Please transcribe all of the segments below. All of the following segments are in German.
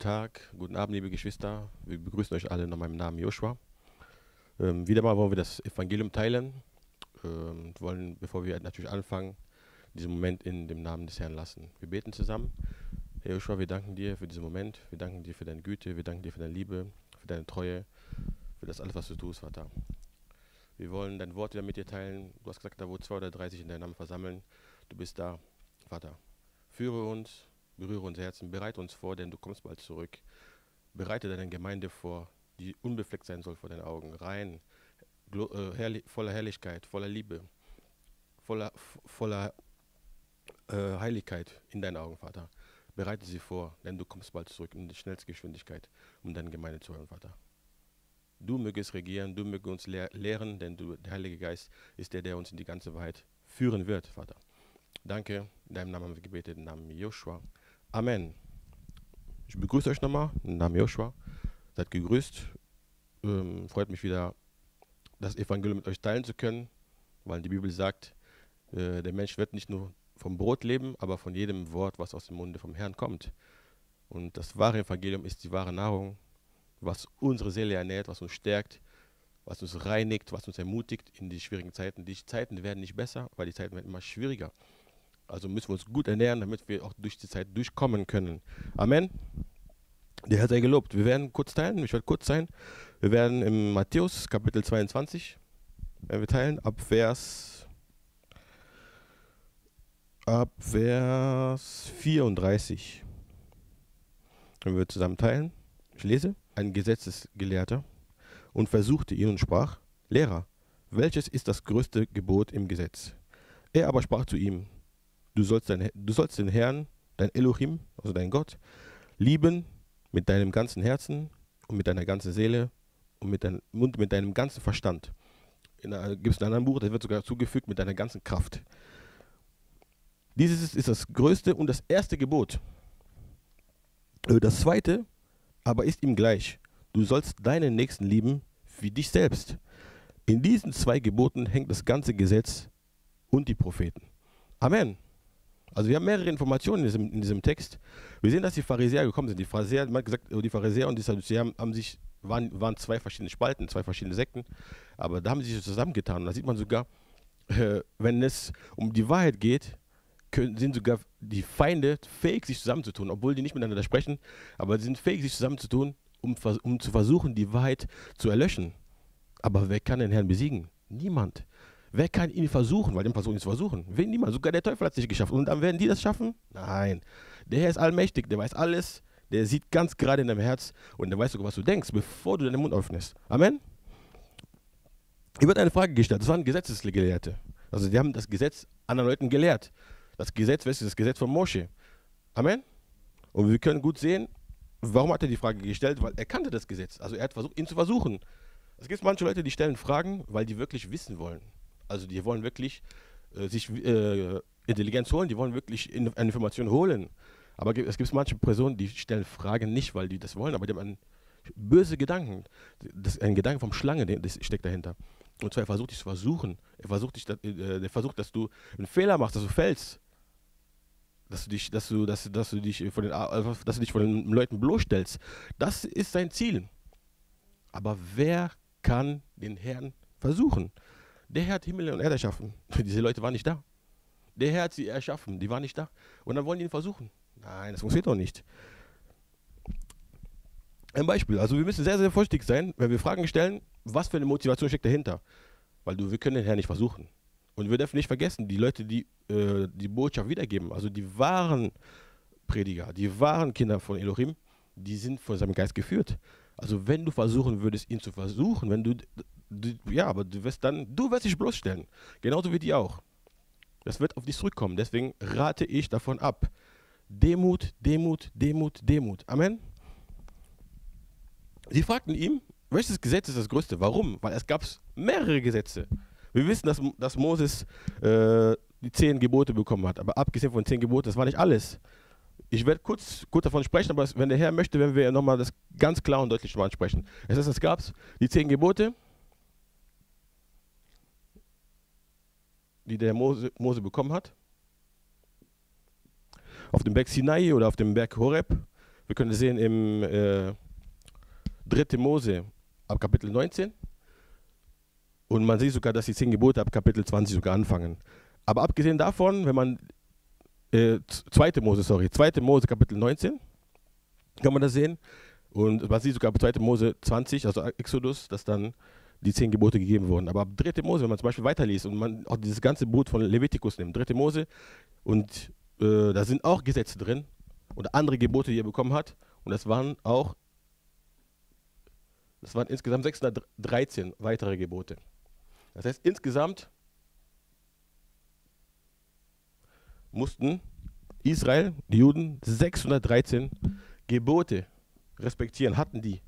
Tag, guten Abend, liebe Geschwister. Wir begrüßen euch alle nach meinem Namen Joshua. Ähm, wieder mal wollen wir das Evangelium teilen. Ähm, wollen, bevor wir natürlich anfangen, diesen Moment in dem Namen des Herrn lassen. Wir beten zusammen. Herr Joshua, wir danken dir für diesen Moment. Wir danken dir für deine Güte. Wir danken dir für deine Liebe, für deine Treue, für das alles, was du tust, Vater. Wir wollen dein Wort wieder mit dir teilen. Du hast gesagt, da wo zwei oder drei sich in deinem Namen versammeln, du bist da, Vater. Führe uns, berühre unser Herzen, bereite uns vor, denn du kommst bald zurück. Bereite deine Gemeinde vor, die unbefleckt sein soll vor deinen Augen, rein, äh, herrlich, voller Herrlichkeit, voller Liebe, voller, voller äh, Heiligkeit in deinen Augen, Vater. Bereite sie vor, denn du kommst bald zurück in die schnellste Geschwindigkeit, um deine Gemeinde zu hören, Vater. Du mögest regieren, du mögest uns lehr lehren, denn du, der Heilige Geist ist der, der uns in die ganze Wahrheit führen wird, Vater. Danke, in deinem Namen haben wir gebetet, im Namen Joshua. Amen. Ich begrüße euch nochmal, im Namen Joshua. Seid gegrüßt. Ähm, freut mich wieder, das Evangelium mit euch teilen zu können, weil die Bibel sagt, äh, der Mensch wird nicht nur vom Brot leben, aber von jedem Wort, was aus dem Munde vom Herrn kommt. Und das wahre Evangelium ist die wahre Nahrung, was unsere Seele ernährt, was uns stärkt, was uns reinigt, was uns ermutigt in die schwierigen Zeiten. Die Zeiten werden nicht besser, weil die Zeiten werden immer schwieriger. Also müssen wir uns gut ernähren, damit wir auch durch die Zeit durchkommen können. Amen. Der Herr sei gelobt. Wir werden kurz teilen, ich werde kurz sein. Wir werden im Matthäus Kapitel 22 werden wir teilen, ab Vers, ab Vers 34. Wenn wir zusammen teilen. Ich lese. Ein Gesetzesgelehrter und versuchte ihn und sprach, Lehrer, welches ist das größte Gebot im Gesetz? Er aber sprach zu ihm, du sollst, dein, du sollst den Herrn, dein Elohim, also dein Gott, lieben mit deinem ganzen Herzen und mit deiner ganzen Seele und mit, dein, und mit deinem ganzen Verstand. Gibt es in einem anderen Buch, das wird sogar zugefügt mit deiner ganzen Kraft. Dieses ist das größte und das erste Gebot. Äh, das zweite aber ist ihm gleich. Du sollst deinen Nächsten lieben wie dich selbst. In diesen zwei Geboten hängt das ganze Gesetz und die Propheten. Amen. Also wir haben mehrere Informationen in diesem, in diesem Text. Wir sehen, dass die Pharisäer gekommen sind. Die Pharisäer, man hat gesagt, die Pharisäer und die Sadduzäer haben, haben, sich, waren, waren zwei verschiedene Spalten, zwei verschiedene Sekten, aber da haben sie sich zusammengetan. Und da sieht man sogar, äh, wenn es um die Wahrheit geht, können, sind sogar die Feinde fähig, sich zusammenzutun, obwohl die nicht miteinander sprechen, aber sie sind fähig, sich zusammenzutun, um, um zu versuchen, die Wahrheit zu erlöschen. Aber wer kann den Herrn besiegen? Niemand. Wer kann ihn versuchen? Weil den versuchen ihn zu versuchen. Wen niemand. Sogar der Teufel hat es nicht geschafft. Und dann werden die das schaffen? Nein. Der Herr ist allmächtig, der weiß alles, der sieht ganz gerade in deinem Herz und der weiß sogar, was du denkst, bevor du deinen Mund öffnest. Amen. Hier wird eine Frage gestellt. Das waren Gesetzesgelehrte. Also die haben das Gesetz anderen Leuten gelehrt. Das Gesetz, was ist das Gesetz von Mosche? Amen. Und wir können gut sehen, warum hat er die Frage gestellt? Weil er kannte das Gesetz. Also er hat versucht, ihn zu versuchen. Es gibt manche Leute, die stellen Fragen, weil die wirklich wissen wollen. Also die wollen wirklich äh, sich äh, Intelligenz holen, die wollen wirklich in, eine Information holen. Aber es gibt manche Personen, die stellen Fragen nicht, weil die das wollen, aber die haben einen böse Gedanken. Das, ein Gedanke vom Schlange, das steckt dahinter. Und zwar, er versucht dich zu versuchen. Er versucht, dich, äh, er versucht, dass du einen Fehler machst, dass du fällst. Dass du dich, dass du, dass, dass du dich von den, dass du dich von den Leuten bloßstellst. Das ist sein Ziel. Aber wer kann den Herrn versuchen? Der Herr hat Himmel und Erde erschaffen. Diese Leute waren nicht da. Der Herr hat sie erschaffen, die waren nicht da. Und dann wollen die ihn versuchen. Nein, das funktioniert doch nicht. Ein Beispiel, also wir müssen sehr, sehr vorsichtig sein, wenn wir Fragen stellen, was für eine Motivation steckt dahinter. Weil du, wir können den Herrn nicht versuchen. Und wir dürfen nicht vergessen, die Leute, die äh, die Botschaft wiedergeben, also die wahren Prediger, die wahren Kinder von Elohim, die sind von seinem Geist geführt. Also wenn du versuchen würdest, ihn zu versuchen, wenn du du, ja, aber du wirst dann, du wirst dich bloßstellen. Genauso wie die auch. Das wird auf dich zurückkommen. Deswegen rate ich davon ab. Demut, Demut, Demut, Demut. Amen. Sie fragten ihm, welches Gesetz ist das größte? Warum? Weil es gab mehrere Gesetze. Wir wissen, dass, dass Moses äh, die zehn Gebote bekommen hat. Aber abgesehen von zehn Geboten, das war nicht alles. Ich werde kurz, kurz davon sprechen, aber wenn der Herr möchte, werden wir nochmal das ganz klar und deutlich mal ansprechen. Das heißt, es gab die zehn Gebote, die der Mose, Mose bekommen hat. Auf dem Berg Sinai oder auf dem Berg Horeb Wir können sehen im äh, 3. Mose ab Kapitel 19. Und man sieht sogar, dass die zehn Gebote ab Kapitel 20 sogar anfangen. Aber abgesehen davon, wenn man äh, 2. Mose, sorry, 2. Mose Kapitel 19, kann man das sehen. Und man sieht sogar ab 2. Mose 20, also Exodus, dass dann die zehn Gebote gegeben wurden. Aber ab 3. Mose, wenn man zum Beispiel weiterliest und man auch dieses ganze Buch von Levitikus nimmt, 3. Mose, und äh, da sind auch Gesetze drin oder andere Gebote, die er bekommen hat. Und das waren auch, das waren insgesamt 613 weitere Gebote. Das heißt, insgesamt mussten Israel, die Juden, 613 Gebote respektieren, hatten die,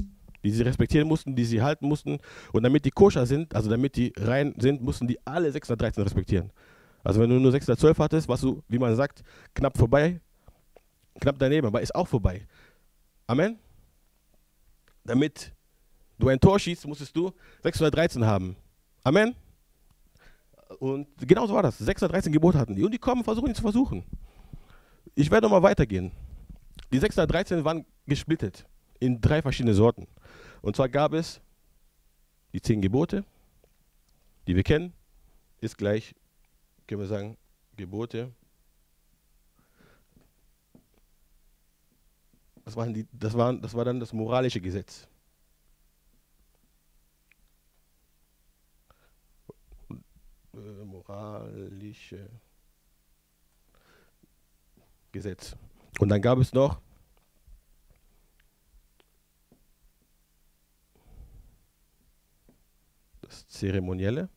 die sie respektieren mussten, die sie halten mussten. Und damit die koscher sind, also damit die rein sind, mussten die alle 613 respektieren. Also wenn du nur 612 hattest, warst du, wie man sagt, knapp vorbei, knapp daneben, aber ist auch vorbei. Amen. Damit du ein Tor schießt, musstest du 613 haben. Amen. Und genau so war das. 613 Gebote hatten die. Und die kommen, versuchen ihn zu versuchen. Ich werde nochmal weitergehen. Die 613 waren gesplittet in drei verschiedene Sorten. Und zwar gab es die zehn Gebote, die wir kennen, ist gleich, können wir sagen, Gebote. Das, waren die, das, waren, das war dann das moralische Gesetz. äh, moralische Gesetz. Und dann gab es noch das Zeremonielle.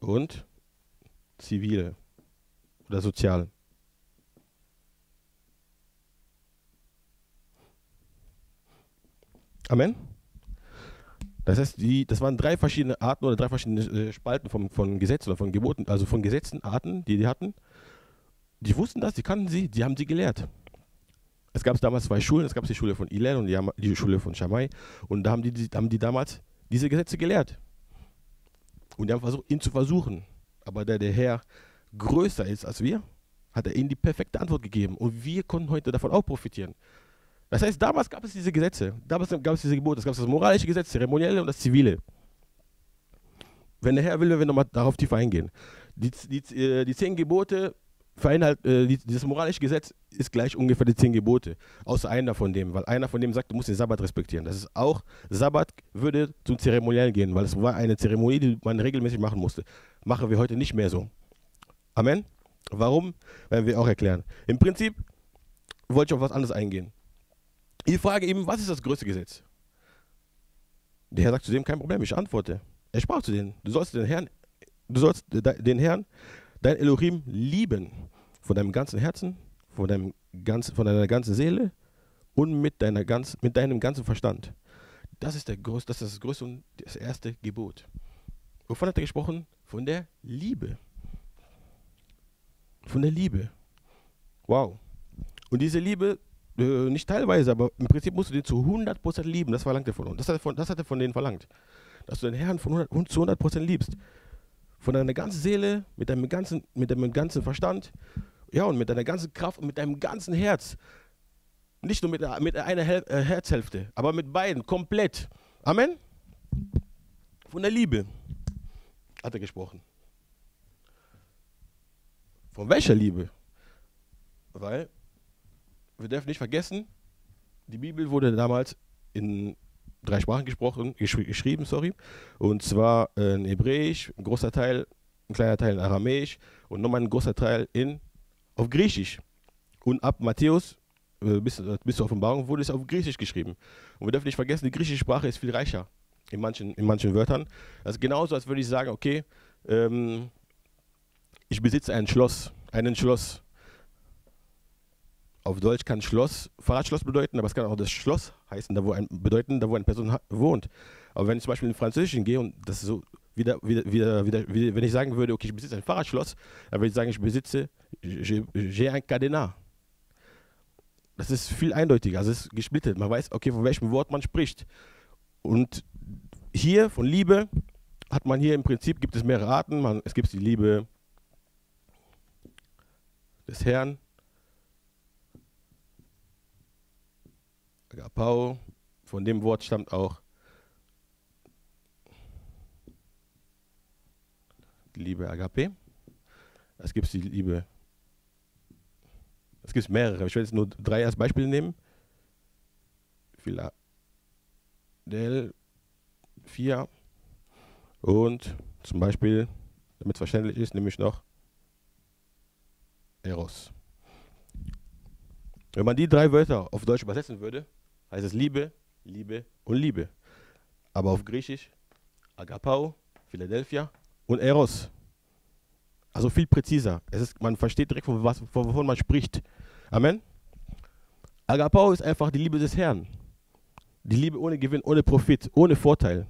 Und zivile oder soziale. Amen. Das heißt, die, das waren drei verschiedene Arten oder drei verschiedene äh, Spalten von, von Gesetzen oder von Geboten, also von Gesetzen, Arten, die die hatten. Die wussten das, die kannten sie, die haben sie gelehrt. Es gab damals zwei Schulen, es gab die Schule von Ilan und die, Schule von Shammai. Und da haben die, die, haben die damals diese Gesetze gelehrt. Und die haben versucht, ihn zu versuchen. Aber da der Herr größer ist als wir, hat er ihnen die perfekte Antwort gegeben. Und wir konnten heute davon auch profitieren. Das heißt, damals gab es diese Gesetze, damals gab es diese Gebote, es gab das moralische Gesetz, zeremonielle und das zivile. Wenn der Herr will, wenn wir nochmal darauf tiefer eingehen. Die, die, äh, die zehn Gebote vereinhalt, äh, dieses moralische Gesetz ist gleich ungefähr die zehn Gebote, außer einer von dem, weil einer von dem sagt, du musst den Sabbat respektieren. Das ist auch, Sabbat würde zum Zeremoniell gehen, weil es war eine Zeremonie, die man regelmäßig machen musste. Machen wir heute nicht mehr so. Amen? Warum? Werden wir auch erklären. Im Prinzip wollte ich auf was anderes eingehen. Ich frage ihm, was ist das größte Gesetz? Der Herr sagt zu dem, kein Problem, ich antworte. Er sprach zu denen, du sollst den Herrn, du sollst den Herrn, dein Elohim, lieben. Von deinem ganzen Herzen, von, deinem ganz, von deiner ganzen Seele und mit, deiner ganz, mit deinem ganzen Verstand. Das ist, der größte, das ist das größte und das erste Gebot. Wovon hat er gesprochen? Von der Liebe. Von der Liebe. Wow. Und diese Liebe äh, nicht teilweise, aber im Prinzip musst du den zu 100% lieben. Das verlangt er von uns. Das hat er von, das hat er von denen verlangt. Dass du den Herrn von 100, zu 100% liebst. Von deiner ganzen Seele, mit deinem ganzen, mit deinem ganzen Verstand, ja, und mit deiner ganzen Kraft und mit deinem ganzen Herz. Nicht nur mit, mit einer Hel äh, Herzhälfte, aber mit beiden, komplett. Amen? Von der Liebe hat er gesprochen. Von welcher Liebe? Weil wir dürfen nicht vergessen, die Bibel wurde damals in drei Sprachen gesprochen, geschri geschrieben, sorry. Und zwar in Hebräisch, ein großer Teil, ein kleiner Teil in Aramäisch und nochmal ein großer Teil in, auf Griechisch. Und ab Matthäus äh, bis, äh, bis zur Offenbarung wurde es auf Griechisch geschrieben. Und wir dürfen nicht vergessen, die griechische Sprache ist viel reicher in manchen, in manchen Wörtern. Das ist genauso, als würde ich sagen, okay, ähm, ich besitze ein Schloss, einen Schloss auf Deutsch kann Schloss Fahrradschloss bedeuten, aber es kann auch das Schloss heißen, da wo ein, bedeuten, da wo eine Person wohnt. Aber wenn ich zum Beispiel in Französischen gehe und das so wieder, wieder, wieder, wieder, wenn ich sagen würde, okay, ich besitze ein Fahrradschloss, dann würde ich sagen, ich besitze j'ai un cadenas. Das ist viel eindeutiger, also es ist gesplittet. Man weiß, okay, von welchem Wort man spricht. Und hier von Liebe hat man hier im Prinzip, gibt es mehrere Arten. Man, es gibt die Liebe des Herrn. Agapao, von dem Wort stammt auch Liebe Agape. Es gibt die Liebe, es gibt mehrere, ich werde jetzt nur drei als Beispiel nehmen. Philadelphia und zum Beispiel, damit es verständlich ist, nehme ich noch Eros. Wenn man die drei Wörter auf Deutsch übersetzen würde, heißt es Liebe, Liebe und Liebe. Aber auf Griechisch Agapao, Philadelphia und Eros. Also viel präziser. Es ist, man versteht direkt, von was, wovon man spricht. Amen. Agapao ist einfach die Liebe des Herrn. Die Liebe ohne Gewinn, ohne Profit, ohne Vorteil.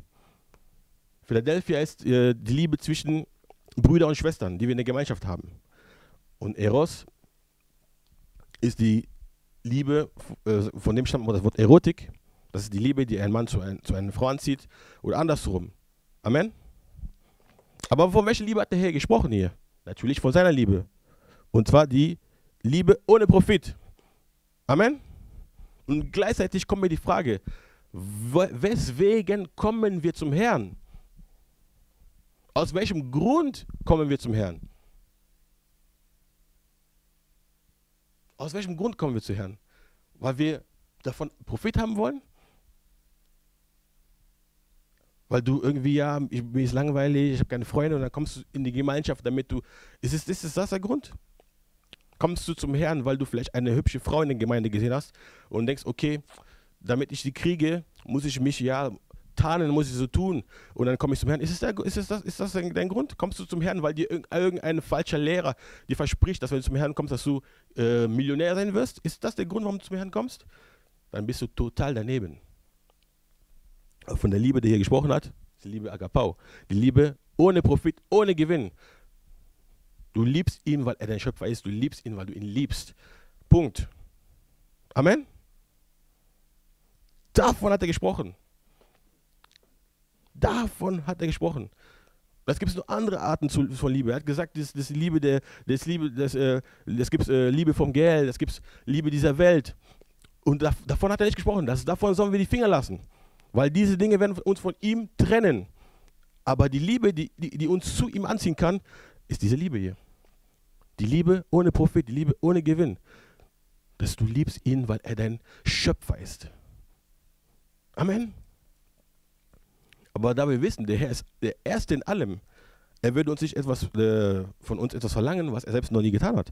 Philadelphia ist äh, die Liebe zwischen Brüdern und Schwestern, die wir in der Gemeinschaft haben. Und Eros ist die Liebe, äh, von dem stammt das Wort Erotik. Das ist die Liebe, die ein Mann zu, ein, zu einer Frau anzieht oder andersrum. Amen. Aber von welcher Liebe hat der Herr gesprochen hier? Natürlich von seiner Liebe. Und zwar die Liebe ohne Profit. Amen. Und gleichzeitig kommt mir die Frage, weswegen kommen wir zum Herrn? Aus welchem Grund kommen wir zum Herrn? Aus welchem Grund kommen wir zu Herrn? Weil wir davon Profit haben wollen? Weil du irgendwie, ja, ich, mir ist langweilig, ich habe keine Freunde und dann kommst du in die Gemeinschaft, damit du. Ist, es, ist, ist das der Grund? Kommst du zum Herrn, weil du vielleicht eine hübsche Frau in der Gemeinde gesehen hast und denkst, okay, damit ich sie kriege, muss ich mich ja tarnen, muss ich so tun und dann komme ich zum Herrn. Ist, es der, ist, es das, ist das dein Grund? Kommst du zum Herrn, weil dir irgendein falscher Lehrer dir verspricht, dass wenn du zum Herrn kommst, dass du äh, Millionär sein wirst? Ist das der Grund, warum du zum Herrn kommst? Dann bist du total daneben. Von der Liebe, die hier gesprochen hat, die Liebe Agapau. Die Liebe ohne Profit, ohne Gewinn. Du liebst ihn, weil er dein Schöpfer ist. Du liebst ihn, weil du ihn liebst. Punkt. Amen. Davon hat er gesprochen. Davon hat er gesprochen. Es gibt nur andere Arten zu, von Liebe. Er hat gesagt, das, das Liebe der, das Liebe, das, äh, das gibt äh, Liebe vom Geld, es gibt Liebe dieser Welt. Und da, davon hat er nicht gesprochen. Das, davon sollen wir die Finger lassen. Weil diese Dinge werden uns von ihm trennen. Aber die Liebe, die, die, die uns zu ihm anziehen kann, ist diese Liebe hier. Die Liebe ohne Profit, die Liebe ohne Gewinn. Dass du liebst ihn, weil er dein Schöpfer ist. Amen. Aber da wir wissen, der Herr ist der Erste in allem, er wird uns nicht etwas äh, von uns etwas verlangen, was er selbst noch nie getan hat.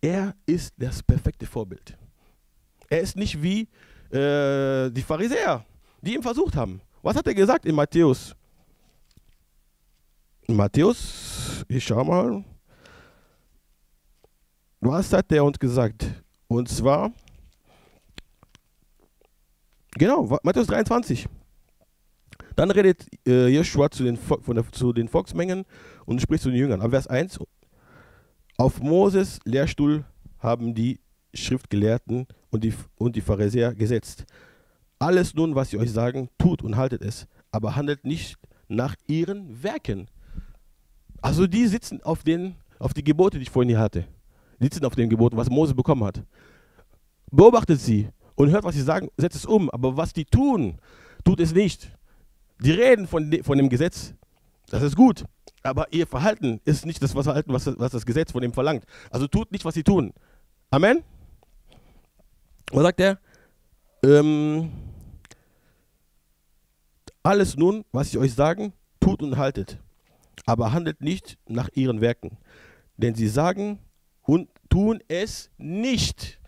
Er ist das perfekte Vorbild. Er ist nicht wie äh, die Pharisäer, die ihn versucht haben. Was hat er gesagt in Matthäus? In Matthäus, ich schau mal. Was hat er uns gesagt? Und zwar, genau, Matthäus 23. Dann redet äh, zu den, zu den Volksmengen und spricht zu den Jüngern. Ab Vers 1. Auf Moses Lehrstuhl haben die Schriftgelehrten und die, und die Pharisäer gesetzt. Alles nun, was sie euch sagen, tut und haltet es, aber handelt nicht nach ihren Werken. Also die sitzen auf, den, auf die Gebote, die ich vorhin hier hatte. Die sitzen auf den Geboten, was Moses bekommen hat. Beobachtet sie und hört, was sie sagen, setzt es um. Aber was die tun, tut es nicht. Die reden von, von dem Gesetz, das ist gut, aber ihr Verhalten ist nicht das Verhalten, was, was das Gesetz von ihm verlangt. Also tut nicht, was sie tun. Amen? Was sagt er? Ähm, alles nun, was ich euch sagen, tut und haltet, aber handelt nicht nach ihren Werken. Denn sie sagen und tun es nicht.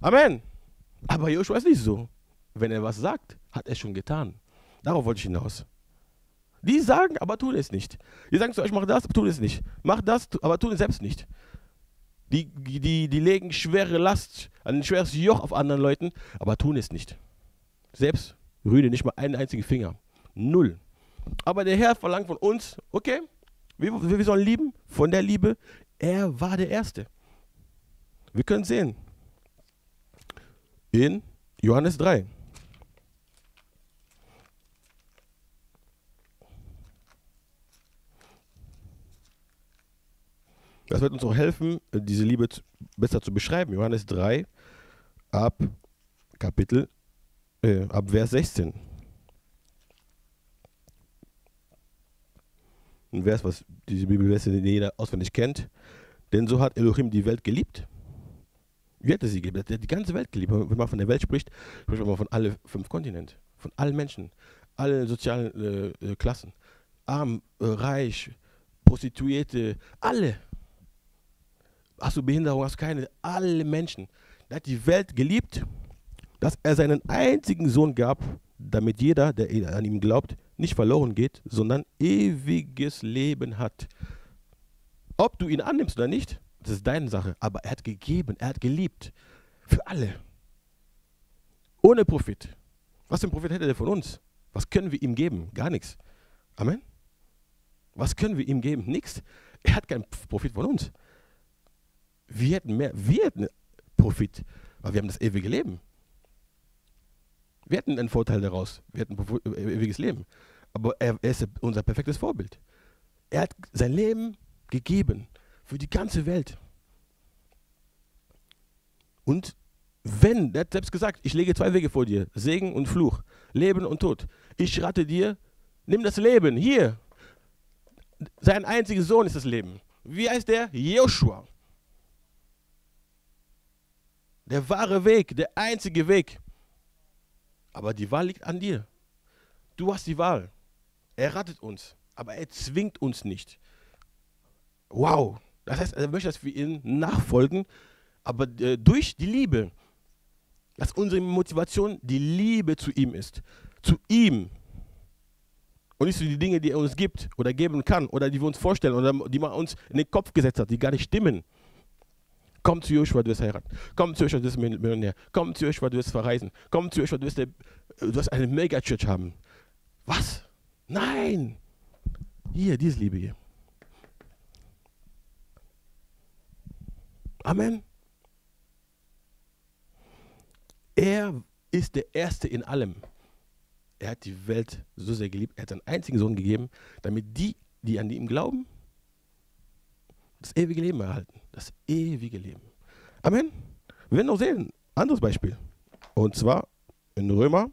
Amen. Aber Joshua ist nicht so. Wenn er was sagt, hat er schon getan. Darauf wollte ich hinaus. Die sagen, aber tun es nicht. Die sagen zu euch, mach das, aber tun es nicht. Mach das, aber tun es selbst nicht. Die, die, die legen schwere Last, ein schweres Joch auf anderen Leuten, aber tun es nicht. Selbst rühre nicht mal einen einzigen Finger. Null. Aber der Herr verlangt von uns, okay, wir, wir sollen lieben, von der Liebe. Er war der Erste. Wir können sehen. In Johannes 3. Das wird uns auch helfen, diese Liebe besser zu beschreiben. Johannes 3 ab Kapitel, äh, ab Vers 16. Ein Vers, was diese Bibelverse jeder auswendig kennt. Denn so hat Elohim die Welt geliebt. Wie hat er sie geliebt? Er hat die ganze Welt geliebt. Wenn man von der Welt spricht, spricht man von allen fünf Kontinenten, von allen Menschen, allen sozialen äh, äh Klassen. Arm, äh, reich, Prostituierte, alle. Hast du Behinderung, hast du keine, alle Menschen. Er hat die Welt geliebt, dass er seinen einzigen Sohn gab, damit jeder, der an ihm glaubt, nicht verloren geht, sondern ewiges Leben hat. Ob du ihn annimmst oder nicht, das ist deine Sache. Aber er hat gegeben, er hat geliebt. Für alle. Ohne Profit. Was für ein Profit hätte er von uns? Was können wir ihm geben? Gar nichts. Amen. Was können wir ihm geben? Nichts. Er hat keinen Profit von uns. Wir hätten mehr, wir hätten Profit, weil wir haben das ewige Leben. Wir hätten einen Vorteil daraus. Wir hätten ein ewiges Leben. Aber er, er ist unser perfektes Vorbild. Er hat sein Leben gegeben für die ganze Welt. Und wenn, er hat selbst gesagt, ich lege zwei Wege vor dir, Segen und Fluch, Leben und Tod. Ich rate dir, nimm das Leben, hier. Sein einziger Sohn ist das Leben. Wie heißt der? Joshua. Der wahre Weg, der einzige Weg. Aber die Wahl liegt an dir. Du hast die Wahl. Er rattet uns, aber er zwingt uns nicht. Wow. Das heißt, er möchte, dass wir ihm nachfolgen, aber äh, durch die Liebe. Dass unsere Motivation die Liebe zu ihm ist. Zu ihm. Und nicht so die Dinge, die er uns gibt oder geben kann oder die wir uns vorstellen oder die man uns in den Kopf gesetzt hat, die gar nicht stimmen. Komm zu Joshua, du wirst heiraten. Komm zu Joshua, du wirst Millionär. Komm zu Joshua, du wirst verreisen. Komm zu Joshua, du wirst, der, du wirst eine Megachurch haben. Was? Nein! Hier, diese Liebe hier. Amen. Er ist der Erste in allem. Er hat die Welt so sehr geliebt. Er hat seinen einzigen Sohn gegeben, damit die, die an ihm glauben, das ewige Leben erhalten. Das ewige Leben. Amen. Wir werden noch sehen. Anderes Beispiel. Und zwar in Römer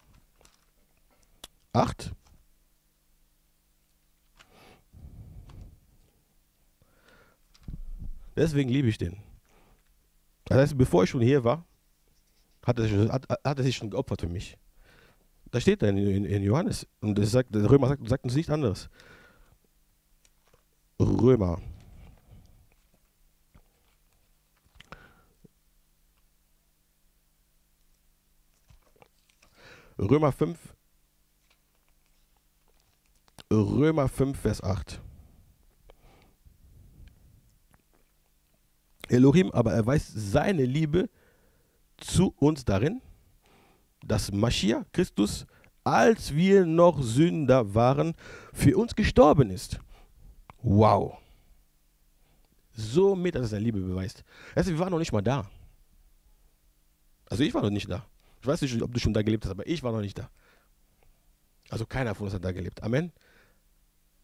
8. Deswegen liebe ich den. Das heißt, bevor ich schon hier war, hat er, sich, hat, hat er sich schon geopfert für mich. Da steht er in, in, in Johannes. Und das sagt, der Römer sagt, sagt uns nichts anderes. Römer. Römer 5. Römer 5, Vers 8. Elohim aber erweist seine Liebe zu uns darin, dass Maschiach, Christus, als wir noch Sünder waren, für uns gestorben ist. Wow. Somit, dass er seine Liebe beweist. Also wir waren noch nicht mal da. Also ich war noch nicht da. Ich weiß nicht, ob du schon da gelebt hast, aber ich war noch nicht da. Also keiner von uns hat da gelebt. Amen.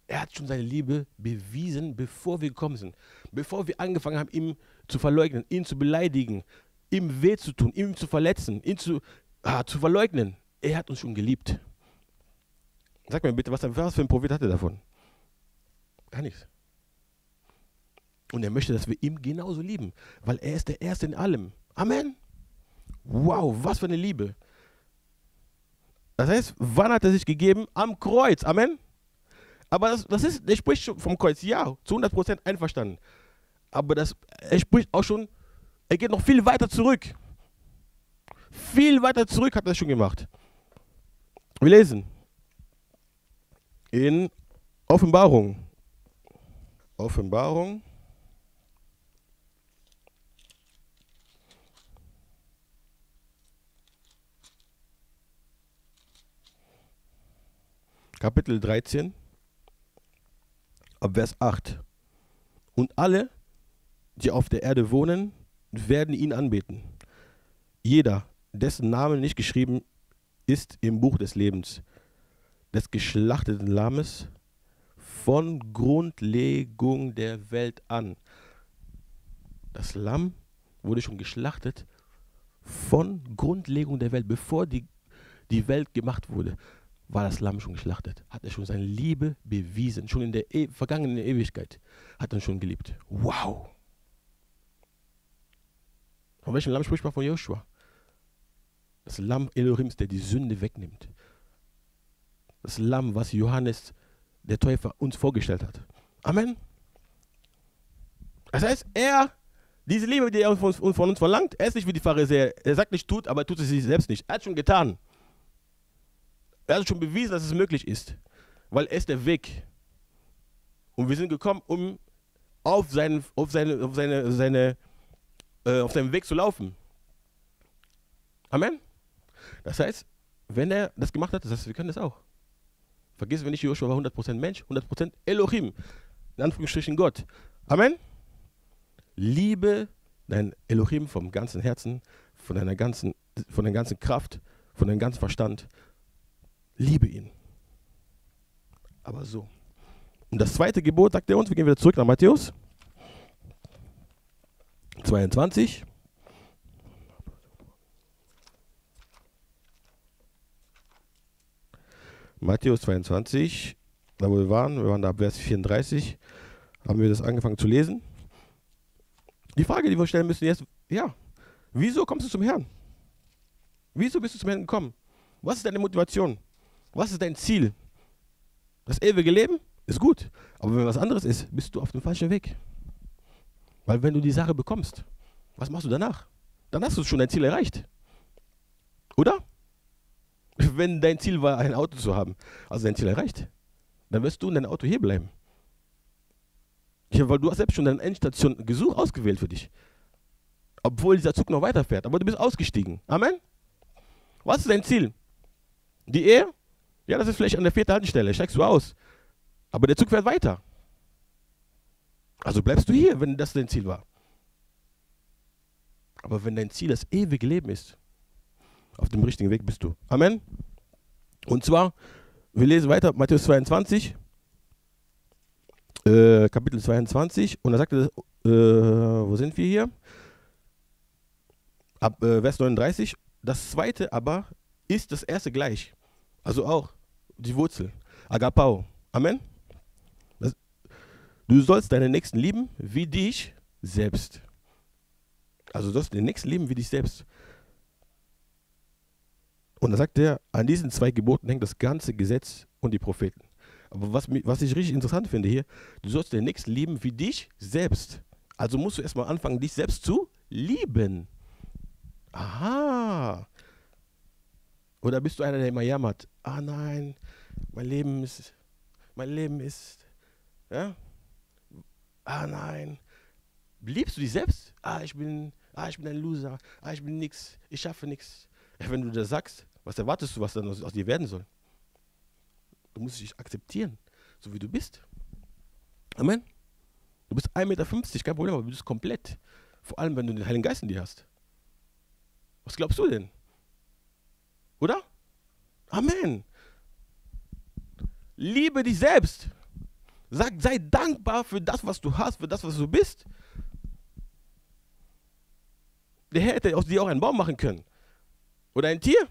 Er hat schon seine Liebe bewiesen, bevor wir gekommen sind. Bevor wir angefangen haben, ihn zu verleugnen, ihn zu beleidigen, ihm weh zu tun, ihn zu verletzen, ihn zu, ah, zu verleugnen. Er hat uns schon geliebt. Sag mir bitte, was, was für ein Profit hat er davon? Gar nichts. Und er möchte, dass wir ihn genauso lieben, weil er ist der Erste in allem. Amen. Wow, was für eine Liebe. Das heißt, wann hat er sich gegeben? Am Kreuz. Amen. Aber das, das ist, er spricht schon vom Kreuz, ja, zu 100% einverstanden. Aber das, er spricht auch schon, er geht noch viel weiter zurück. Viel weiter zurück hat er schon gemacht. Wir lesen in Offenbarung. Offenbarung. Kapitel 13 ab Vers 8. Und alle, die auf der Erde wohnen, werden ihn anbeten. Jeder, dessen Name nicht geschrieben ist im Buch des Lebens, des geschlachteten Lammes, von Grundlegung der Welt an. Das Lamm wurde schon geschlachtet von Grundlegung der Welt, bevor die, die Welt gemacht wurde, war das Lamm schon geschlachtet. Hat er schon seine Liebe bewiesen, schon in der e vergangenen Ewigkeit hat er schon geliebt. Wow! Von welchem Lamm spricht man von Joshua? Das Lamm Elohims, der die Sünde wegnimmt. Das Lamm, was Johannes, der Täufer, uns vorgestellt hat. Amen. Das heißt, er, diese Liebe, die er von, von uns verlangt, er ist nicht wie die Pharisäer. Er sagt nicht tut, aber er tut es sich selbst nicht. Er hat schon getan. Er hat schon bewiesen, dass es möglich ist. Weil er ist der Weg. Und wir sind gekommen, um auf seinen, auf seine, auf seine, seine, äh, auf seinem Weg zu laufen. Amen. Das heißt, wenn er das gemacht hat, das heißt, wir können das auch. Vergiss, wenn nicht Joshua war 100% Mensch, 100% Elohim. In Anführungsstrichen Gott. Amen. Liebe dein Elohim vom ganzen Herzen, von deiner ganzen, von deiner ganzen Kraft, von deinem ganzen Verstand. Liebe ihn. Aber so. Und das zweite Gebot sagt er uns, wir gehen wieder zurück nach Matthäus 22. Matthäus 22, da wo wir waren, wir waren da ab Vers 34, haben wir das angefangen zu lesen. Die Frage, die wir stellen müssen jetzt, ja, wieso kommst du zum Herrn? Wieso bist du zum Herrn gekommen? Was ist deine Motivation? Was ist dein Ziel? Das ewige Leben ist gut, aber wenn was anderes ist, bist du auf dem falschen Weg. Weil wenn du die Sache bekommst, was machst du danach? Dann hast du schon dein Ziel erreicht. Oder? Wenn dein Ziel war, ein Auto zu haben, also dein Ziel erreicht, dann wirst du in deinem Auto hier bleiben. Ja, weil du hast selbst schon deine Endstation gesucht, ausgewählt für dich. Obwohl dieser Zug noch weiterfährt. Aber du bist ausgestiegen. Amen. Was ist dein Ziel? Die Ehe? Ja, das ist vielleicht an der vierten Haltestelle. Steigst du aus. Aber der Zug fährt weiter. Also bleibst du hier, wenn das dein Ziel war. Aber wenn dein Ziel das ewige Leben ist, auf dem richtigen Weg bist du. Amen. Und zwar, wir lesen weiter, Matthäus 22, äh, Kapitel 22, und da sagt er, äh, wo sind wir hier? Ab äh, Vers 39, das zweite aber ist das erste gleich. Also auch die Wurzel. Agapau. Amen. Du sollst deinen Nächsten lieben wie dich selbst. Also du sollst den Nächsten lieben wie dich selbst. Und da sagt er, an diesen zwei Geboten hängt das ganze Gesetz und die Propheten. Aber was, was ich richtig interessant finde hier, du sollst den Nächsten lieben wie dich selbst. Also musst du erstmal anfangen, dich selbst zu lieben. Aha. Oder bist du einer, der immer jammert? Ah nein, mein Leben ist, mein Leben ist, ja? Ah nein. Liebst du dich selbst? Ah, ich bin, ah, ich bin ein Loser. Ah, ich bin nix. Ich schaffe nichts. Ja, wenn du das sagst, was erwartest du, was dann aus, aus dir werden soll? Du musst dich akzeptieren, so wie du bist. Amen. Du bist 1,50 Meter, kein Problem, aber du bist komplett. Vor allem, wenn du den Heiligen Geist in dir hast. Was glaubst du denn? Oder? Amen. Liebe dich selbst. Sag, sei dankbar für das, was du hast, für das, was du bist. Der Herr hätte aus dir auch einen Baum machen können. Oder ein Tier.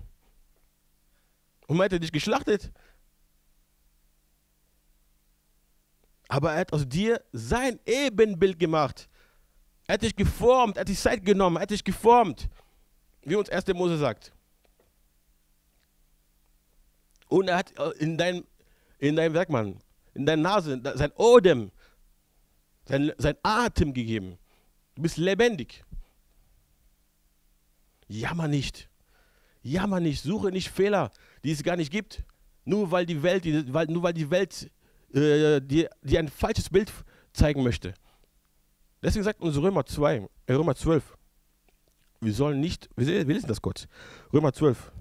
Und man hätte dich geschlachtet. Aber er hat aus dir sein Ebenbild gemacht. Er hat dich geformt, er hat dich Zeit genommen, er hat dich geformt. Wie uns 1. Mose sagt. Und er hat äh, in deinem, in deinem Werkmann, in deiner Nase, sein Odem, sein, sein Atem gegeben. Du bist lebendig. Jammer nicht. Jammer nicht. Suche nicht Fehler die es gar nicht gibt. Nur weil die Welt, weil, nur weil die Welt äh, dir, dir ein falsches Bild zeigen möchte. Deswegen sagt uns Römer 2, äh, Römer 12, wir sollen nicht, wir, wir lesen das kurz. Römer 12.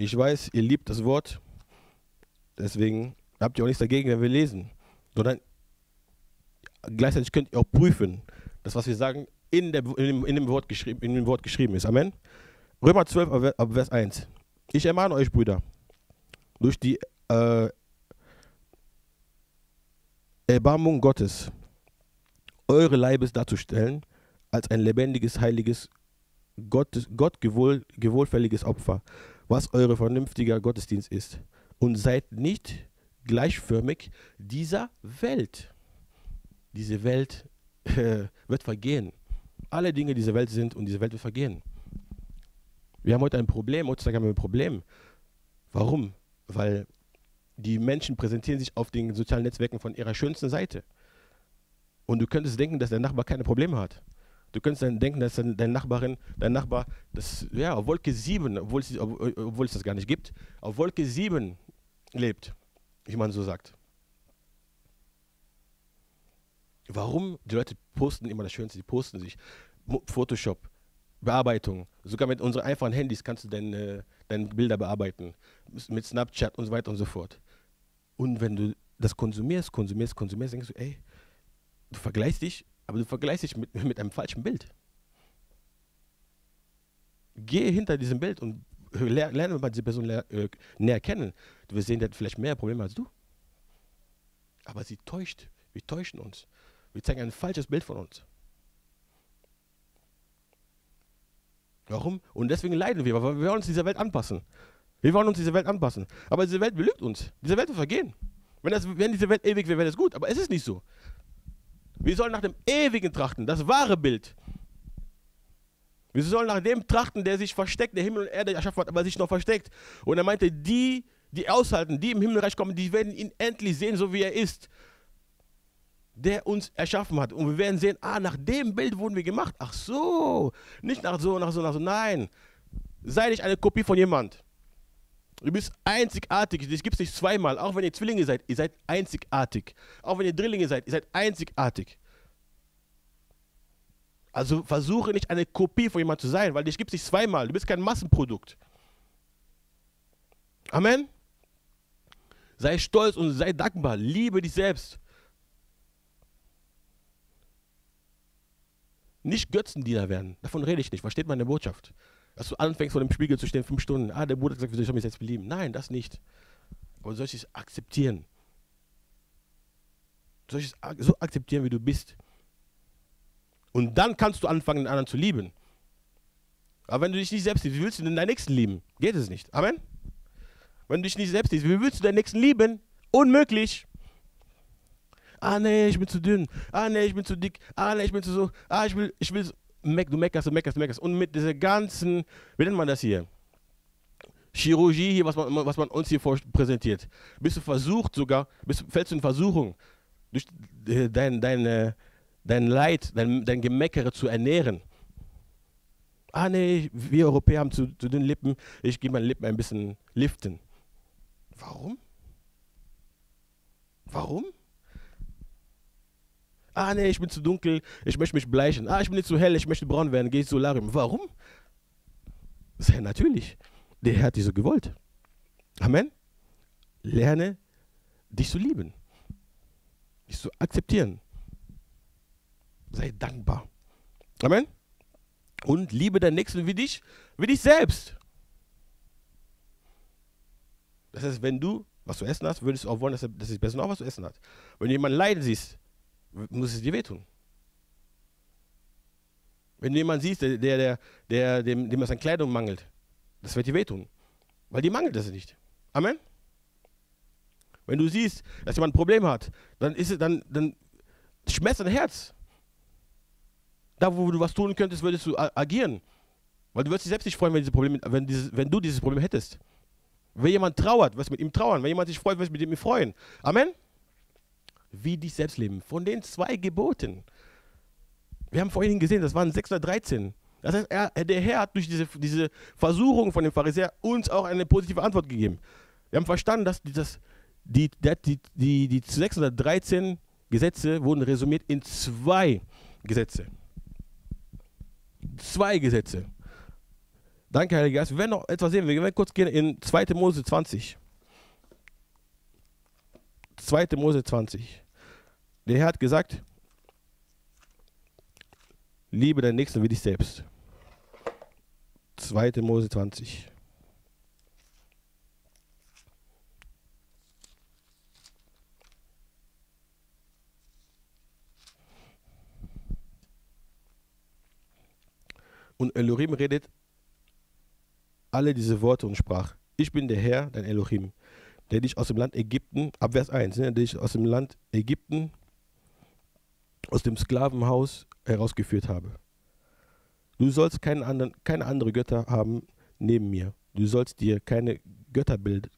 Ich weiß, ihr liebt das Wort, deswegen habt ihr auch nichts dagegen, wenn wir lesen, sondern gleichzeitig könnt ihr auch prüfen, das, was wir sagen, in, der, in, dem, in, dem, Wort geschrieben, in dem Wort geschrieben ist. Amen. Römer 12, ab Vers 1. Ich ermahne euch, Brüder, durch die, äh, Erbarmung Gottes, eure Leibes darzustellen als ein lebendiges, heiliges, Gott, Gott gewohl, gewohlfälliges Opfer, was eure vernünftiger Gottesdienst ist. Und seid nicht gleichförmig dieser Welt. Diese Welt äh, wird vergehen. Alle Dinge dieser Welt sind und diese Welt wird vergehen. Wir haben heute ein Problem, heutzutage haben wir ein Problem. Warum? Weil die Menschen präsentieren sich auf den sozialen Netzwerken von ihrer schönsten Seite. Und du könntest denken, dass der Nachbar keine Probleme hat. Du könntest dann denken, dass deine Nachbarin, dein Nachbar, das, ja, auf Wolke 7, obwohl es, obwohl es das gar nicht gibt, auf Wolke 7 lebt, wie man so sagt. Warum? Die Leute posten immer das Schönste, die posten sich. Photoshop, Bearbeitung. Sogar mit unseren einfachen Handys kannst du deine, deine Bilder bearbeiten. Mit Snapchat und so weiter und so fort. Und wenn du das konsumierst, konsumierst, konsumierst, denkst du, ey, du vergleichst dich, aber du vergleichst dich mit, mit einem falschen Bild. Geh hinter diesem Bild und lerne mal diese Person äh, näher kennen. Du wirst sehen, der hat vielleicht mehr Probleme als du. Aber sie täuscht. Wir täuschen uns. Wir zeigen ein falsches Bild von uns. Warum? Und deswegen leiden wir, weil wir wollen uns dieser Welt anpassen. Wir wollen uns dieser Welt anpassen. Aber diese Welt belügt uns. Diese Welt wird vergehen. Wenn, das, wenn diese Welt ewig wäre, wäre das gut. Aber es ist nicht so. Wir sollen nach dem Ewigen trachten, das wahre Bild. Wir sollen nach dem trachten, der sich versteckt, der Himmel und Erde erschaffen hat, aber sich noch versteckt. Und er meinte, die, die aushalten, die im Himmelreich kommen, die werden ihn endlich sehen, so wie er ist der uns erschaffen hat. Und wir werden sehen, ah, nach dem Bild wurden wir gemacht. Ach so, nicht nach so, nach so, nach so. Nein, sei nicht eine Kopie von jemand. Du bist einzigartig, dich gibt es nicht zweimal. Auch wenn ihr Zwillinge seid, ihr seid einzigartig. Auch wenn ihr Drillinge seid, ihr seid einzigartig. Also versuche nicht eine Kopie von jemand zu sein, weil dich gibt es nicht zweimal. Du bist kein Massenprodukt. Amen. Sei stolz und sei dankbar. Liebe dich selbst. Nicht Götzendiener werden. Davon rede ich nicht. Versteht meine Botschaft? Dass du anfängst, vor dem Spiegel zu stehen, fünf Stunden. Ah, der Bruder hat gesagt, wie soll ich mich jetzt belieben? Nein, das nicht. Aber du sollst es akzeptieren. Du sollst es so akzeptieren, wie du bist. Und dann kannst du anfangen, den anderen zu lieben. Aber wenn du dich nicht selbst liebst, wie willst du denn deinen Nächsten lieben? Geht es nicht. Amen? Wenn du dich nicht selbst liebst, wie willst du deinen Nächsten lieben? Unmöglich ah nee, ich bin zu dünn, ah nee, ich bin zu dick, ah nee, ich bin zu so, ah ich will, ich will, so. du meckerst, du meckerst, du meckerst. Und mit dieser ganzen, wie nennt man das hier? Chirurgie hier, was man, was man uns hier präsentiert. Bist du versucht sogar, bist, fällst du in Versuchung, durch dein, dein, dein Leid, dein, dein Gemeckere zu ernähren. Ah nee, wir Europäer haben zu, zu dünnen Lippen, ich gehe meine Lippen ein bisschen liften. Warum? Warum? Ah, nee, ich bin zu dunkel, ich möchte mich bleichen. Ah, ich bin nicht zu hell, ich möchte braun werden, gehe ins Solarium. Warum? Sehr natürlich. Der Herr hat dich so gewollt. Amen. Lerne, dich zu lieben, dich zu akzeptieren. Sei dankbar. Amen. Und liebe deinen Nächsten wie dich, wie dich selbst. Das heißt, wenn du was zu essen hast, würdest du auch wollen, dass, die Person auch was zu essen hat. Wenn du jemanden leiden siehst, muss es dir wehtun. Wenn du jemanden siehst, der, der, der, dem, dem es an Kleidung mangelt, das wird dir wehtun. Weil dir mangelt es nicht. Amen? Wenn du siehst, dass jemand ein Problem hat, dann ist es, dann, dann schmerzt dein Herz. Da, wo du was tun könntest, würdest du agieren. Weil du würdest dich selbst nicht freuen, wenn, diese Probleme, wenn, dieses, wenn du dieses Problem hättest. Wenn jemand trauert, was mit ihm trauern. Wenn jemand sich freut, was mit ihm freuen. Amen? Wie dich selbst leben. Von den zwei Geboten. Wir haben vorhin gesehen, das waren 613. Das heißt, er, der Herr hat durch diese, diese Versuchung von dem Pharisäer uns auch eine positive Antwort gegeben. Wir haben verstanden, dass die, das, die, die, die, die 613 Gesetze wurden resumiert in zwei Gesetze. Zwei Gesetze. Danke, Heiliger Geist. Wir werden noch etwas sehen. Wir werden kurz gehen in 2. Mose 20. 2. Mose 20. Der Herr hat gesagt, liebe deinen Nächsten wie dich selbst. 2. Mose 20. Und Elohim redet alle diese Worte und sprach, ich bin der Herr, dein Elohim, der dich aus dem Land Ägypten, ab Vers 1, ne, der dich aus dem Land Ägypten, aus dem Sklavenhaus herausgeführt habe. Du sollst keinen anderen, keine andere Götter haben neben mir. Du sollst dir keine Götterbild,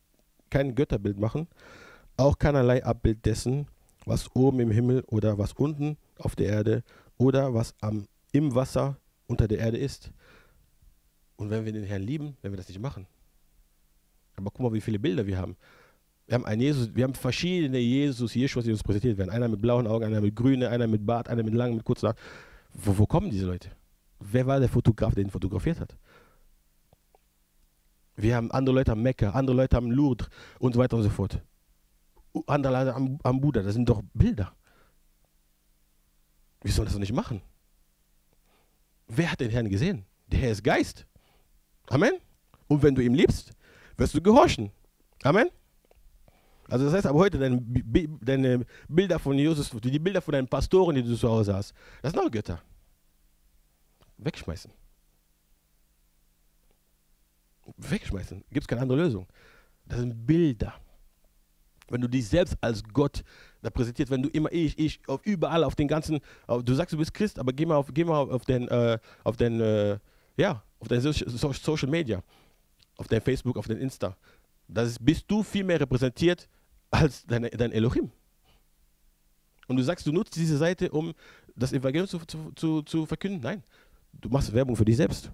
kein Götterbild machen, auch keinerlei Abbild dessen, was oben im Himmel oder was unten auf der Erde oder was am, im Wasser unter der Erde ist. Und wenn wir den Herrn lieben, werden wir das nicht machen. Aber guck mal, wie viele Bilder wir haben. Wir haben einen Jesus, wir haben verschiedene Jesus, Jeschua, die uns präsentiert werden. Einer mit blauen Augen, einer mit grünen, einer mit Bart, einer mit langen, mit kurzen Haaren. Wo, wo kommen diese Leute? Wer war der Fotograf, der ihn fotografiert hat? Wir haben andere Leute am Mekka, andere Leute am Lourdes und so weiter und so fort. Andere Leute am, am Buddha, das sind doch Bilder. Wir sollen das doch nicht machen. Wer hat den Herrn gesehen? Der Herr ist Geist. Amen. Und wenn du ihm liebst, wirst du gehorchen. Amen. Also das heißt aber heute, deine, deine Bilder von Jesus, die Bilder von deinen Pastoren, die du zu Hause hast, das sind auch Götter. Wegschmeißen. Wegschmeißen. Gibt es keine andere Lösung. Das sind Bilder. Wenn du dich selbst als Gott da präsentiert, wenn du immer ich, ich, auf überall, auf den ganzen, auf, du sagst, du bist Christ, aber geh mal auf, geh mal auf den, äh, auf den, äh, ja, auf dein Social Media, auf dein Facebook, auf dein Insta. Das bist du viel mehr repräsentiert als dein, dein Elohim. Und du sagst, du nutzt diese Seite, um das Evangelium zu, zu, zu, zu verkünden. Nein, du machst Werbung für dich selbst.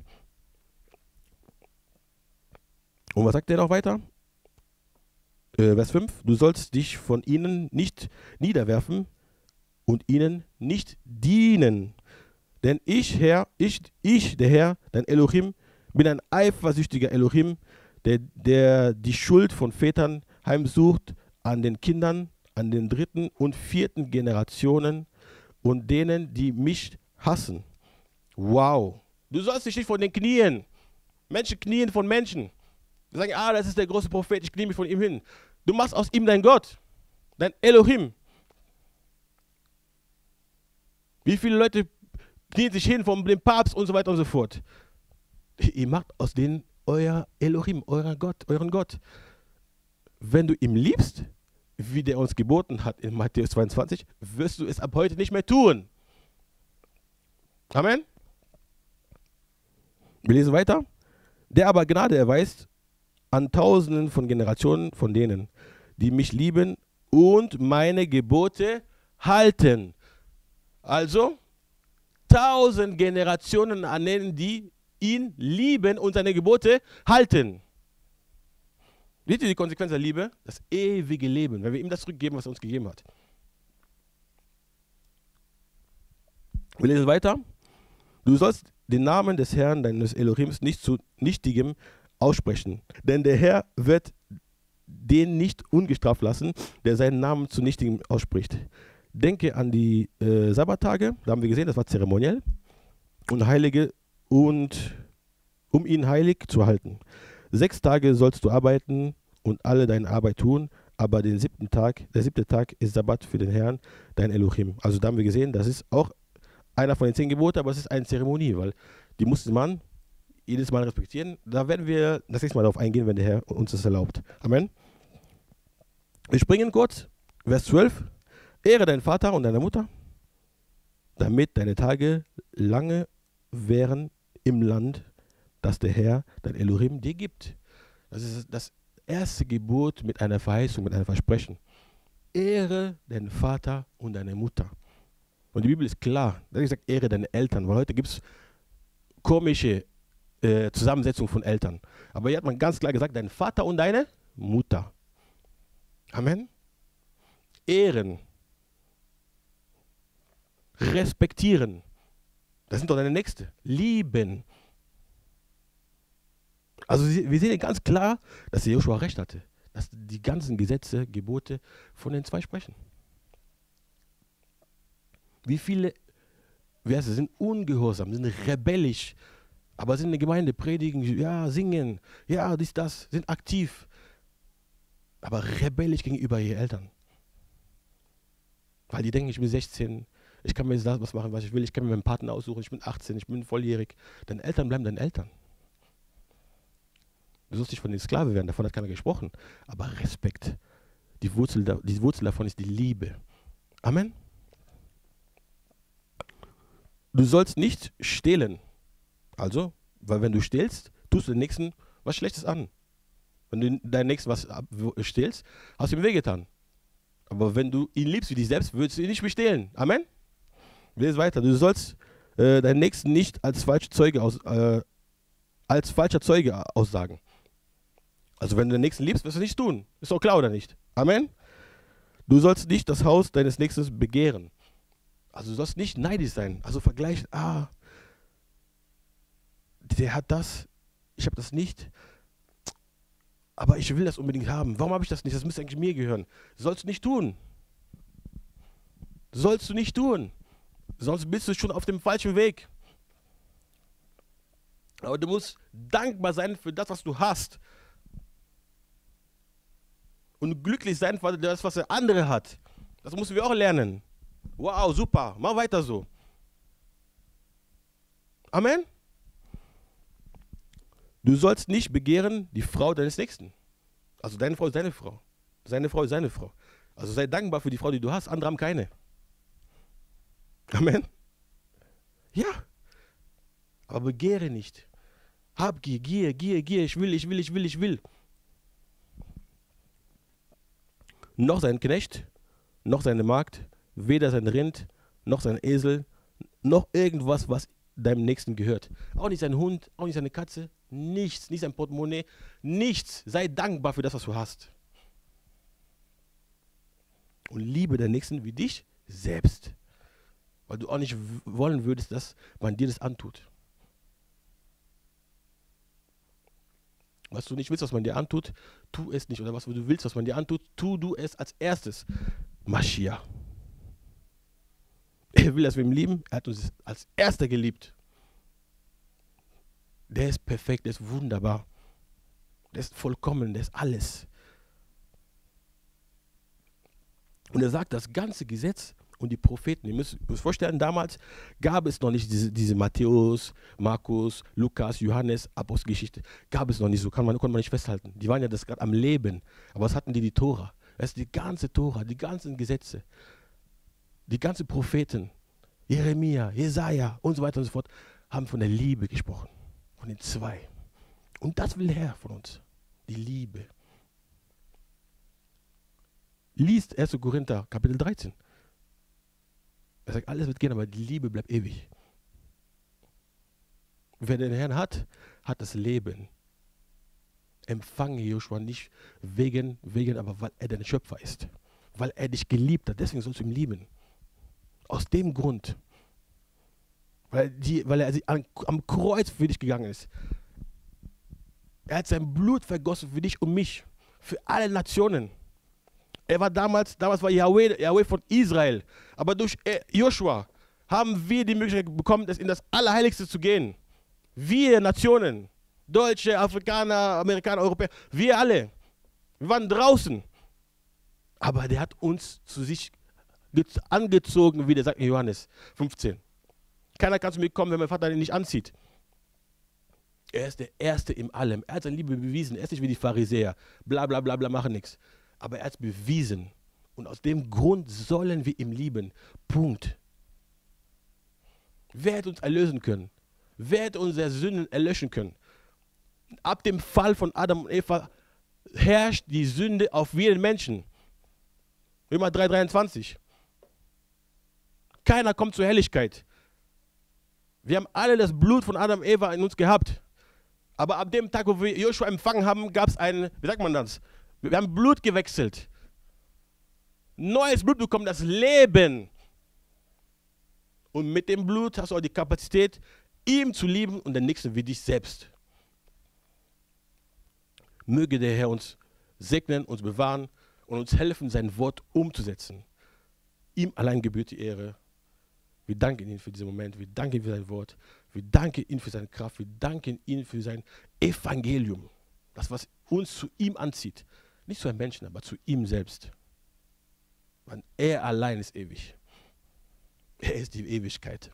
Und was sagt er noch weiter? Äh, Vers 5, du sollst dich von ihnen nicht niederwerfen und ihnen nicht dienen. Denn ich, Herr, ich, ich, der Herr, dein Elohim, bin ein eifersüchtiger Elohim, der, der die Schuld von Vätern heimsucht an den Kindern, an den dritten und vierten Generationen und denen, die mich hassen. Wow. Du sollst dich nicht von den Knien. Menschen knien von Menschen. Die sagen, ah, das ist der große Prophet, ich knie mich von ihm hin. Du machst aus ihm dein Gott, dein Elohim. Wie viele Leute knien sich hin von dem Papst und so weiter und so fort. Ihr macht aus denen euer Elohim, euer Gott, euren Gott. Wenn du ihn liebst, wie der uns geboten hat in Matthäus 22, wirst du es ab heute nicht mehr tun. Amen. Wir lesen weiter. Der aber Gnade erweist an Tausenden von Generationen von denen, die mich lieben und meine Gebote halten. Also, tausend Generationen an denen, die ihn lieben und seine Gebote halten. Seht ihr die Konsequenz der Liebe? Das ewige Leben, wenn wir ihm das zurückgeben, was er uns gegeben hat. Wir lesen weiter. Du sollst den Namen des Herrn, deines Elohims, nicht zu nichtigem aussprechen, denn der Herr wird den nicht ungestraft lassen, der seinen Namen zu nichtigem ausspricht. Denke an die äh, Sabbattage, da haben wir gesehen, das war zeremoniell, und heilige und um ihn heilig zu halten. Sechs Tage sollst du arbeiten und alle deine Arbeit tun, aber den siebten Tag, der siebte Tag ist Sabbat für den Herrn, dein Elohim. Also da haben wir gesehen, das ist auch einer von den zehn Geboten, aber es ist eine Zeremonie, weil die musste man jedes Mal respektieren. Da werden wir das nächste Mal darauf eingehen, wenn der Herr uns das erlaubt. Amen. Wir springen kurz, Vers 12. Ehre deinen Vater und deine Mutter, damit deine Tage lange wären im Land, das der Herr, dein Elohim, dir gibt. Das ist das erste Gebot mit einer Verheißung, mit einem Versprechen. Ehre deinen Vater und deine Mutter. Und die Bibel ist klar. Da gesagt, ehre deine Eltern, weil heute gibt es komische äh, Zusammensetzung von Eltern. Aber hier hat man ganz klar gesagt, dein Vater und deine Mutter. Amen. Ehren. Respektieren. Das sind doch deine Nächste. Lieben. Also wir sehen ganz klar, dass der Joshua recht hatte, dass die ganzen Gesetze, Gebote von den zwei sprechen. Wie viele Verse sind ungehorsam, sind rebellisch, aber sind in der Gemeinde, predigen, ja, singen, ja, dies, das, sind aktiv, aber rebellisch gegenüber ihren Eltern. Weil die denken, ich bin 16, Ich kann mir jetzt was machen, was ich will. Ich kann mir meinen Partner aussuchen. Ich bin 18, ich bin volljährig. Deine Eltern bleiben deine Eltern. Du sollst nicht von den Sklaven werden, davon hat keiner gesprochen. Aber Respekt. Die Wurzel, die Wurzel davon ist die Liebe. Amen. Du sollst nicht stehlen. Also, weil wenn du stehlst, tust du den Nächsten was Schlechtes an. Wenn du deinen Nächsten was stehlst, hast du ihm wehgetan. Aber wenn du ihn liebst wie dich selbst, würdest du ihn nicht bestehlen. Amen? Lese weiter. Du sollst äh, deinen Nächsten nicht als falscher Zeuge aus, äh, als falscher Zeuge aussagen. Also wenn du den Nächsten liebst, wirst du nichts tun. Ist doch klar, oder nicht? Amen? Du sollst nicht das Haus deines Nächsten begehren. Also du sollst nicht neidisch sein. Also vergleich, ah, der hat das, ich habe das nicht, aber ich will das unbedingt haben. Warum habe ich das nicht? Das müsste eigentlich mir gehören. Sollst du nicht tun. Sollst du nicht tun. Sonst bist du schon auf dem falschen Weg. Aber du musst dankbar sein für das, was du hast und glücklich sein für das, was der andere hat. Das müssen wir auch lernen. Wow, super, mach weiter so. Amen. Du sollst nicht begehren die Frau deines Nächsten. Also deine Frau ist deine Frau. Seine Frau ist seine Frau. Also sei dankbar für die Frau, die du hast. Andere haben keine. Amen. Ja. Aber begehre nicht. Habgier, Gier, Gier, Gier. Ich will, ich will, ich will, ich will. noch sein Knecht, noch seine Magd, weder sein Rind, noch sein Esel, noch irgendwas, was deinem Nächsten gehört. Auch nicht sein Hund, auch nicht seine Katze, nichts, nicht sein Portemonnaie, nichts. Sei dankbar für das, was du hast. Und liebe den Nächsten wie dich selbst. Weil du auch nicht wollen würdest, dass man dir das antut. Was du nicht willst, was man dir antut, tu es nicht. Oder was du willst, was man dir antut, tu du es als erstes. Maschia. Er will, dass wir ihn lieben. Er hat uns als erster geliebt. Der ist perfekt, der ist wunderbar. Der ist vollkommen, der ist alles. Und er sagt, das ganze Gesetz und die Propheten. Ihr müsst euch vorstellen, damals gab es noch nicht diese, diese Matthäus, Markus, Lukas, Johannes, Apostelgeschichte. Gab es noch nicht so, kann man, konnte man nicht festhalten. Die waren ja das gerade am Leben. Aber was hatten die? Die Tora. Das ist die ganze Tora, die ganzen Gesetze, die ganzen Propheten, Jeremia, Jesaja und so weiter und so fort, haben von der Liebe gesprochen. Von den zwei. Und das will der Herr von uns. Die Liebe. Liest 1. Korinther, Kapitel 13. Er sagt, alles wird gehen, aber die Liebe bleibt ewig. Wer den Herrn hat, hat das Leben. Empfange Joshua nicht wegen, wegen, aber weil er dein Schöpfer ist. Weil er dich geliebt hat. Deswegen sollst du ihn lieben. Aus dem Grund. Weil, die, weil er am, am Kreuz für dich gegangen ist. Er hat sein Blut vergossen für dich und mich. Für alle Nationen. Er war damals, damals war Yahweh, Yahweh von Israel. Aber durch äh, Joshua haben wir die Möglichkeit bekommen, in das Allerheiligste zu gehen. Wir Nationen, Deutsche, Afrikaner, Amerikaner, Europäer, wir alle. Wir waren draußen. Aber der hat uns zu sich angezogen, wie der sagt in Johannes 15. Keiner kann zu mir kommen, wenn mein Vater ihn nicht anzieht. Er ist der Erste im Allem. Er hat seine Liebe bewiesen. Er ist nicht wie die Pharisäer. Bla bla bla bla, machen nichts aber er hat es bewiesen. Und aus dem Grund sollen wir ihm lieben. Punkt. Wer hätte uns erlösen können? Wer hätte unsere Sünden erlöschen können? Ab dem Fall von Adam und Eva herrscht die Sünde auf jeden Menschen. Römer 3,23. Keiner kommt zur Helligkeit. Wir haben alle das Blut von Adam und Eva in uns gehabt. Aber ab dem Tag, wo wir Joshua empfangen haben, gab es einen, wie sagt man das? Wir haben Blut gewechselt. Neues Blut bekommen, das Leben. Und mit dem Blut hast du auch die Kapazität, ihm zu lieben und den Nächsten wie dich selbst. Möge der Herr uns segnen, uns bewahren und uns helfen, sein Wort umzusetzen. Ihm allein gebührt die Ehre. Wir danken ihm für diesen Moment. Wir danken ihm für sein Wort. Wir danken ihm für seine Kraft. Wir danken ihm für sein Evangelium. Das, was uns zu ihm anzieht. Nicht zu einem Menschen, aber zu ihm selbst. Weil er allein ist ewig. Er ist die Ewigkeit.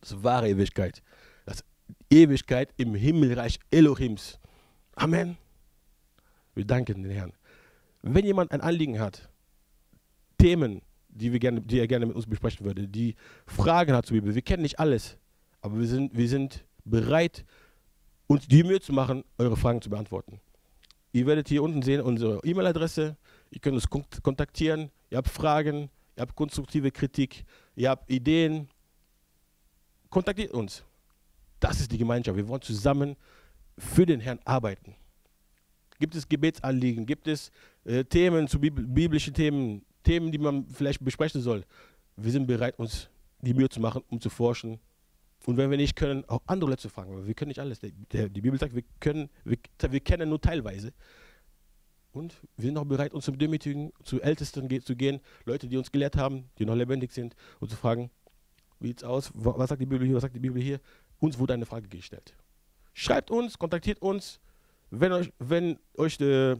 Das wahre Ewigkeit. Das Ewigkeit im Himmelreich Elohims. Amen. Wir danken den Herrn. Wenn jemand ein Anliegen hat, Themen, die, wir gerne, die er gerne mit uns besprechen würde, die Fragen hat zur Bibel, wir kennen nicht alles, aber wir sind, wir sind bereit, uns die Mühe zu machen, eure Fragen zu beantworten. Ihr werdet hier unten sehen unsere E-Mail-Adresse. Ihr könnt uns kontaktieren. Ihr habt Fragen, ihr habt konstruktive Kritik, ihr habt Ideen. Kontaktiert uns. Das ist die Gemeinschaft. Wir wollen zusammen für den Herrn arbeiten. Gibt es Gebetsanliegen? Gibt es äh, Themen zu Bibel, biblischen Themen? Themen, die man vielleicht besprechen soll? Wir sind bereit, uns die Mühe zu machen, um zu forschen. Und wenn wir nicht können, auch andere Leute zu fragen. Wir können nicht alles. Der, der, die Bibel sagt, wir, können, wir, wir kennen nur teilweise. Und wir sind auch bereit, uns zum Demütigen, zu Ältesten zu gehen, Leute, die uns gelehrt haben, die noch lebendig sind, und zu fragen, wie sieht's aus? Was sagt die Bibel hier? Was sagt die Bibel hier? Uns wurde eine Frage gestellt. Schreibt uns, kontaktiert uns. Wenn euch, wenn euch äh,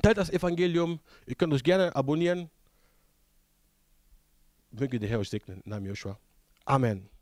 teilt das Evangelium, ihr könnt euch gerne abonnieren. Möge der Herr euch segnen. Namen Joshua. Amen.